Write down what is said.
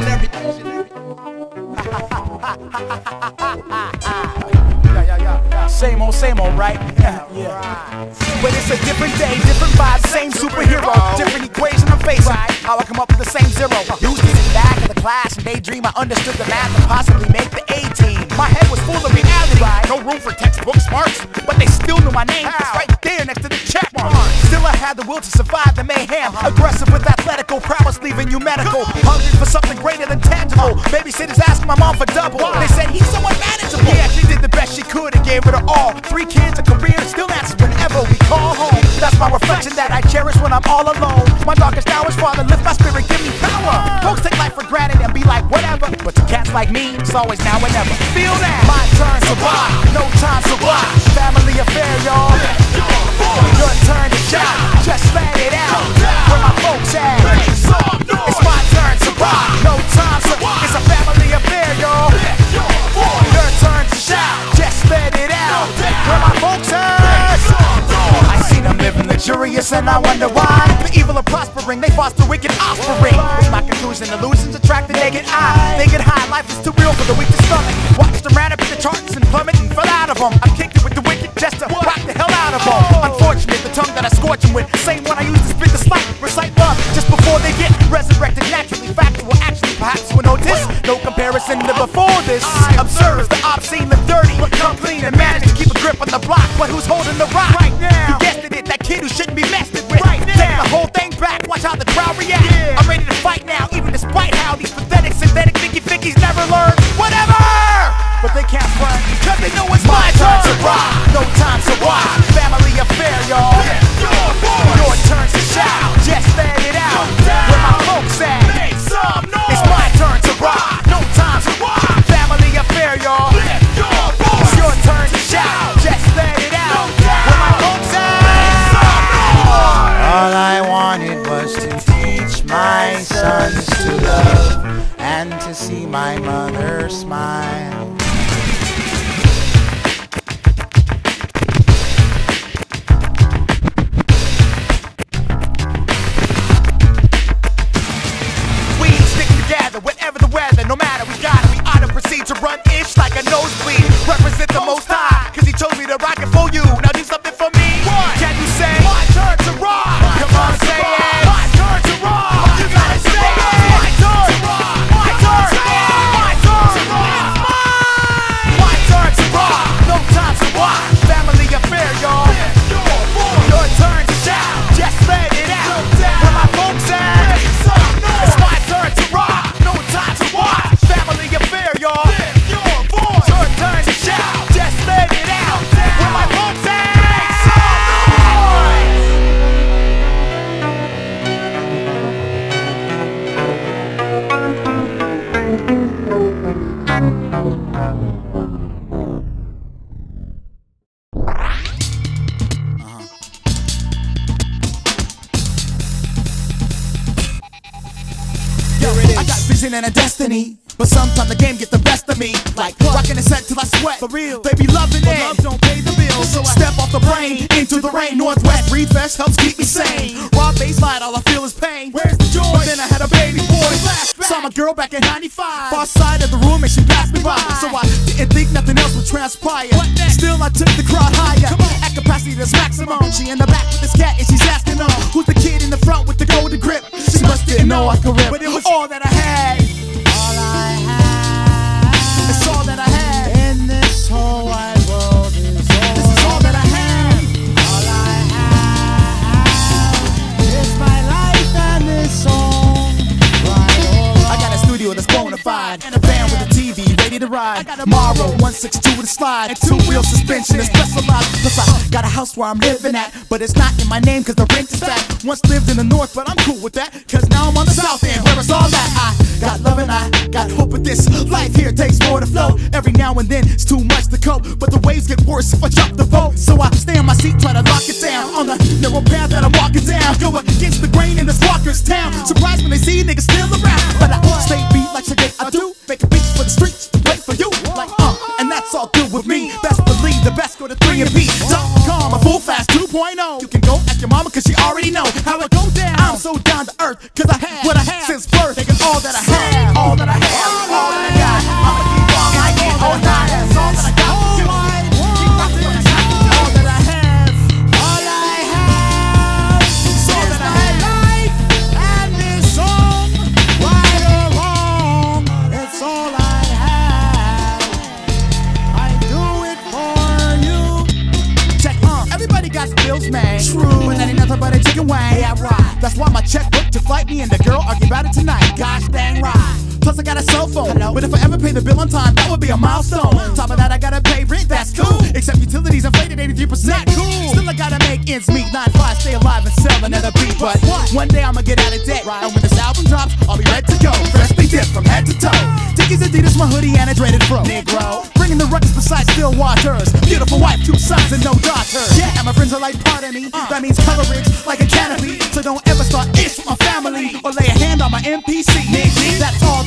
visionary. Yeah, yeah, yeah, yeah. Same old, same old, right? Yeah, yeah. But it's a different day, different vibe, same superhero, different equation I'm facing. How I come up with the same zero. Used to sit back in the class and daydream. I understood the math and possibly make the A team. My head was full of reality, no room for textbook smarts, but they still knew my name. It's right there next to the check mark. Still, I had the will to survive the mayhem. Aggressive with athletical prowess, leaving you medical. Babysitters asking my mom for double. They said he's somewhat manageable. Yeah, she did the best she could and gave it her all. Three kids, a career, still answers whenever we call home. That's my reflection that I cherish when I'm all alone. My darkest hours, Father, lift my spirit, give me power. Folks take life for granted and be like, whatever. But to cats like me, it's always now and never. Feel that? My turn to rock, no time to rock. Family affair, y'all. Your turn to shout, just let it out. Where my folks at? Luxurious and I wonder why. The evil are prospering, they foster wicked offspring. It's my conclusion, illusions attract the naked eye. They get high, life is too real for the weak to stomach. Watch them ran up in the charts and plummet and fell out of them. I kicked it with the wicked just to rock the hell out of them. Unfortunate, the tongue that I scorch them with, same one I use to spit the slight, recite love just before they get resurrected naturally. Factual, actually, perhaps will notice. No comparison to before this. Observe the obscene, the dirty, but come clean and manage to keep a grip on the block. But who's holding the rock my mother smile. Vision and a destiny. But sometimes the game get the best of me. Like rocking a set till I sweat. For real. They be loving it. Love don't pay the bills. So I step off the brain into the rain. Northwest Breathe Fresh helps keep me sane. My girl back in 95. Far side of the room and she passed me by. So I didn't think nothing else would transpire. Still I took the crowd higher. At capacity that's maximum. She in the back with this cat and she's asking, um, who's the kid fide and a van with a TV ready to ride. Maro 162 with a slide two wheel suspension that's specialized. Plus I got a house where I'm living at, but it's not in my name cause the rent is fat. Once lived in the north, but I'm cool with that cause now I'm on the south end where it's all that. I got love and I got hope with this. Life here takes more to flow. Every now and then it's too much to cope, but the waves get worse if I drop the boat. So I stay on my seat, try to lock it down on the narrow path that I'm walking down. Go against the grain in this walker's town. Surprised when they see niggas still around, but I stay beat like today I with me. Best believe the best go to 3 and beat.com, a full fast 2.0. You can go ask your mama cause she already know how it go down. I'm so down to earth cause I had what I had since birth. Taking all that I had. Nothing but a chicken wing. Yeah, right. That's why my checkbook to flight me and the girl argue about it tonight. Gosh dang right. Plus I got a cell phone. But if I ever pay the bill on time, that would be a milestone. Top of that, I gotta pay rent, that's cool. Except utilities inflated 83%. Not cool. Still I gotta make ends meet. 9-5, stay alive and sell another beat. But one day I'ma get out of debt. Right. And when this album drops, I'll be ready to go. Freshly dipped from head to toe. Dickies, Adidas, my hoodie, and a dreaded fro. Negro. Bringing the ruckus beside still waters. Beautiful wife, two sons, and no daughters. Yeah, and my friends are like part of me. Uh. That means coverage like a canopy. So don't ever start ish with my family or lay a hand on my. Nigga, that's all